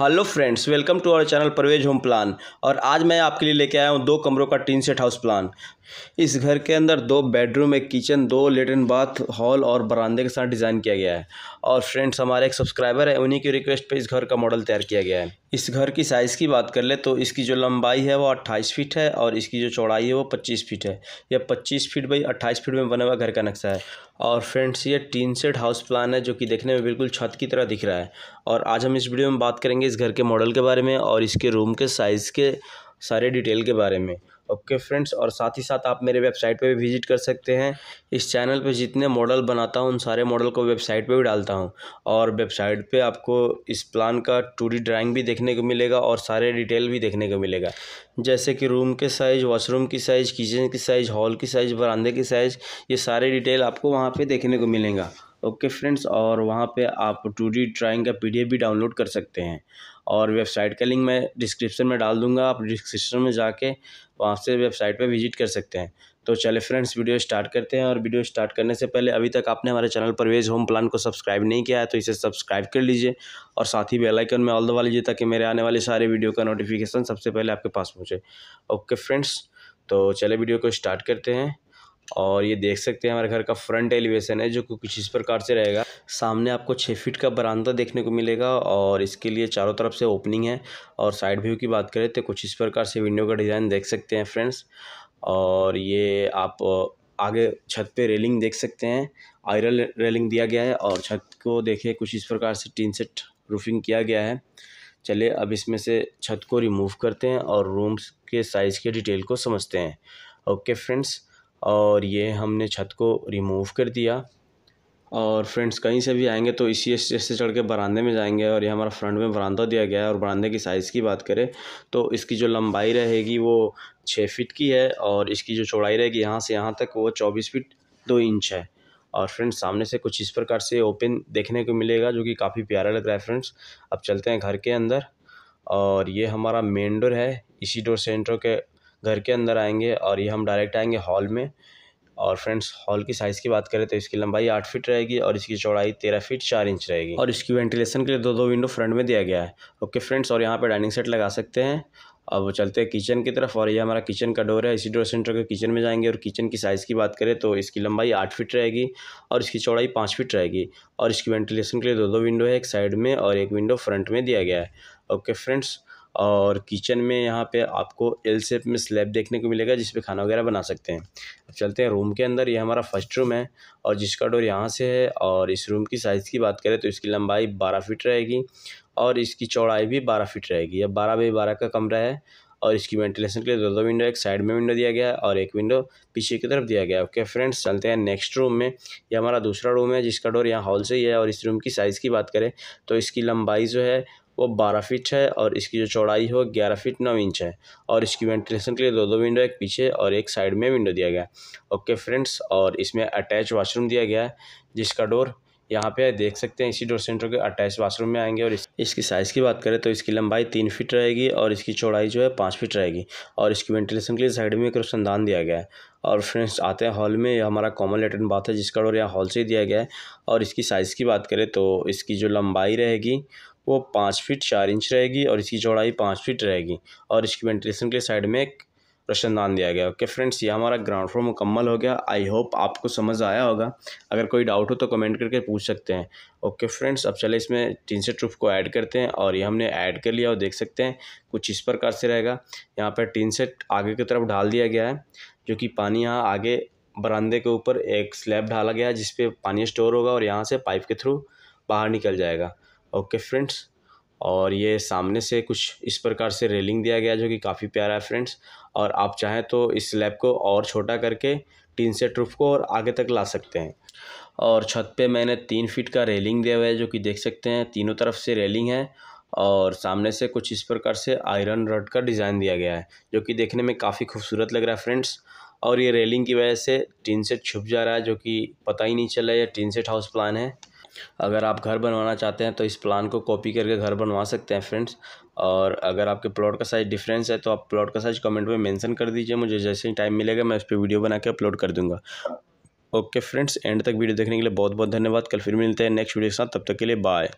Hello friends, welcome to our channel Parvez home plan. और आज मैं आपके लिए लेके आया हूँ दो कमरों का टीन सेट हाउस प्लान। इस घर के अंदर दो बेडरूम एक किचन दो लेटरिन बाथ हॉल और बरामदे के साथ डिज़ाइन किया गया है। और फ्रेंड्स हमारे एक सब्सक्राइबर है, उन्हीं की रिक्वेस्ट पे इस घर का मॉडल तैयार किया गया है। इस घर की साइज़ की बात कर ले तो इसकी जो लंबाई है वो अट्ठाईस फीट है और इसकी जो चौड़ाई है वो पच्चीस फीट है। यह पच्चीस फीट बाई अट्ठाईस फीट में बना हुआ घर का नक्शा है। और फ्रेंड्स ये टीन सेट हाउस प्लान है जो कि देखने में बिल्कुल छत की तरह दिख रहा है। और आज हम इस वीडियो में बात करेंगे इस घर के मॉडल के बारे में और इसके रूम के साइज़ के सारे डिटेल के बारे में। ओके फ्रेंड्स और साथ ही साथ आप मेरे वेबसाइट पे भी विज़िट कर सकते हैं। इस चैनल पे जितने मॉडल बनाता हूँ, उन सारे मॉडल को वेबसाइट पे भी डालता हूँ। और वेबसाइट पे आपको इस प्लान का टू ड्राइंग भी देखने को मिलेगा और सारे डिटेल भी देखने को मिलेगा। जैसे कि रूम के साइज़ वॉशरूम की साइज़ किचन की साइज़ हॉल की साइज़ बरामदे की साइज़ ये सारे डिटेल आपको वहाँ पर देखने को मिलेगा। ओके फ्रेंड्स, और वहाँ पे आप टू डी ड्राइंग का पीडीएफ भी डाउनलोड कर सकते हैं। और वेबसाइट का लिंक मैं डिस्क्रिप्शन में डाल दूँगा, आप डिस्क्रिप्शन में जाके वहाँ से वेबसाइट पे विज़िट कर सकते हैं। तो चले फ्रेंड्स, वीडियो स्टार्ट करते हैं, और वीडियो स्टार्ट करने से पहले अभी तक आपने हमारे चैनल परवेज होम प्लान को सब्सक्राइब नहीं किया है तो इसे सब्सक्राइब कर लीजिए, और साथ ही बेल आइकन में ऑल दबा लीजिए ताकि मेरे आने वाले सारे वीडियो का नोटिफिकेशन सबसे पहले आपके पास पहुँचे। ओके फ्रेंड्स तो चले वीडियो को स्टार्ट करते हैं। और ये देख सकते हैं हमारे घर का फ्रंट एलिवेशन है, जो कुछ इस प्रकार से रहेगा। सामने आपको छः फीट का बरामदा देखने को मिलेगा और इसके लिए चारों तरफ़ से ओपनिंग है। और साइड व्यू की बात करें तो कुछ इस प्रकार से विंडो का डिज़ाइन देख सकते हैं फ्रेंड्स और ये आप आगे छत पे रेलिंग देख सकते हैं। आयरन रेलिंग दिया गया है और छत को देखिए कुछ इस प्रकार से टीन सेट रूफिंग किया गया है। चलिए अब इसमें से छत को रिमूव करते हैं और रूम्स के साइज़ के डिटेल को समझते हैं। ओके फ्रेंड्स और ये हमने छत को रिमूव कर दिया। और फ्रेंड्स कहीं से भी आएँगे तो इसी से चढ़ के बरामदे में जाएँगे और ये हमारा फ्रंट में बरामदा दिया गया है और बरामदे की साइज़ की बात करें तो इसकी जो लंबाई रहेगी वो छः फिट की है और इसकी जो चौड़ाई रहेगी यहाँ से यहाँ तक वो चौबीस फिट दो इंच है। और फ्रेंड्स सामने से कुछ इस प्रकार से ओपन देखने को मिलेगा जो कि काफ़ी प्यारा लग रहा है फ्रेंड्स अब चलते हैं घर के अंदर और ये हमारा मेन डोर है। इसी डोर से एंटर के घर के अंदर आएँगे और ये हम डायरेक्ट आएँगे हॉल में। और फ्रेंड्स हॉल की साइज़ की बात करें तो इसकी लंबाई आठ फीट रहेगी और इसकी चौड़ाई तेरह फीट चार इंच रहेगी। और इसकी वेंटिलेशन के लिए दो दो विंडो फ्रंट में दिया गया है। ओके फ्रेंड्स और यहाँ पे डाइनिंग सेट लगा सकते हैं। अब चलते हैं किचन की तरफ़ और ये हमारा किचन का डोर है। इसी डोर सेंटर के किचन में जाएँगे और किचन की साइज़ की बात करें तो इसकी लंबाई आठ फीट रहेगी और इसकी चौड़ाई पाँच फीट रहेगी। और इसकी वेंटिलेशन के लिए दो दो विंडो है एक साइड में और एक विंडो फ्रंट में दिया गया है। ओके फ्रेंड्स और किचन में यहाँ पे आपको एल शेप में स्लैब देखने को मिलेगा जिस पे खाना वगैरह बना सकते हैं। अब चलते हैं रूम के अंदर, ये हमारा फ़र्स्ट रूम है और जिसका डोर यहाँ से है और इस रूम की साइज़ की बात करें तो इसकी लंबाई बारह फीट रहेगी और इसकी चौड़ाई भी बारह फीट रहेगी। अब बारह बाई बारह का कमरा है और इसकी वेंटिलेशन के लिए दो दो विंडो, एक साइड में विंडो दिया गया है और एक विंडो पीछे की तरफ़ दिया गया। है ओके फ्रेंड्स, चलते हैं नेक्स्ट रूम में। ये हमारा दूसरा रूम है जिसका डोर यहाँ हॉल से ही है और इस रूम की साइज़ की बात करें तो इसकी लंबाई जो है वो बारह फीट है और इसकी जो चौड़ाई है वो ग्यारह फीट नौ इंच है। और इसकी वेंटिलेशन के लिए दो दो विंडो एक पीछे और एक साइड में विंडो दिया गया है। ओके फ्रेंड्स और इसमें अटैच वाशरूम दिया गया है जिसका डोर यहाँ पे देख सकते हैं इसी डोर सेंटर के अटैच वाशरूम में आएँगे। और इस, इसकी साइज़ की बात करें तो इसकी लंबाई तीन फीट रहेगी और इसकी चौड़ाई जो है पाँच फीट रहेगी। और इसकी वेंटिलेशन के लिए साइड में एक रोशनदान दिया गया है। और फ्रेंड्स आते हैं हॉल में यह हमारा कॉमन लेटरिन बात है जिसका डोर यहाँ हॉल से ही दिया गया है। और इसकी साइज़ की बात करें तो इसकी जो लंबाई रहेगी वो पाँच फीट चार इंच रहेगी और इसकी चौड़ाई पाँच फीट रहेगी। और इसकी वेंटिलेशन के साइड में एक रोशनदान दिया गया। ओके फ्रेंड्स, ये हमारा ग्राउंड फ्लोर मुकम्मल हो गया। आई होप आपको समझ आया होगा। अगर कोई डाउट हो तो कमेंट करके पूछ सकते हैं। ओके फ्रेंड्स, अब चले इसमें टीन सेट रूफ को ऐड करते हैं और ये हमने ऐड कर लिया और देख सकते हैं कुछ इस प्रकार से रहेगा। यहाँ पर टीन सेट आगे की तरफ़ डाल दिया गया है, जो कि पानी यहाँ आगे बरामदे के ऊपर एक स्लैब डाला गया है, जिसपे पानी स्टोर होगा और यहाँ से पाइप के थ्रू बाहर निकल जाएगा। Okay friends. और ये सामने से कुछ इस प्रकार से रेलिंग दिया गया जो कि काफ़ी प्यारा है फ्रेंड्स। और आप चाहें तो इस स्लैब को और छोटा करके टीन सेट रूफ को और आगे तक ला सकते हैं। और छत पे मैंने तीन फीट का रेलिंग दिया हुआ है जो कि देख सकते हैं, तीनों तरफ़ से रेलिंग है। और सामने से कुछ इस प्रकार से आयरन रड का डिज़ाइन दिया गया है, जो कि देखने में काफ़ी खूबसूरत लग रहा है फ्रेंड्स। और ये रेलिंग की वजह से टीन सेट छुप जा रहा है, जो कि पता ही नहीं चला ये टीन सेट हाउस प्लान है। अगर आप घर बनवाना चाहते हैं तो इस प्लान को कॉपी करके घर बनवा सकते हैं फ्रेंड्स और अगर आपके प्लॉट का साइज़ डिफरेंस है तो आप प्लॉट का साइज़ कमेंट में मेंशन कर दीजिए मुझे, जैसे ही टाइम मिलेगा, मैं उस पर वीडियो बना के अपलोड कर दूँगा. ओके फ्रेंड्स एंड तक वीडियो देखने के लिए बहुत बहुत धन्यवाद. कल फिर मिलते हैं नेक्स्ट वीडियो के साथ. तब तक के लिए बाय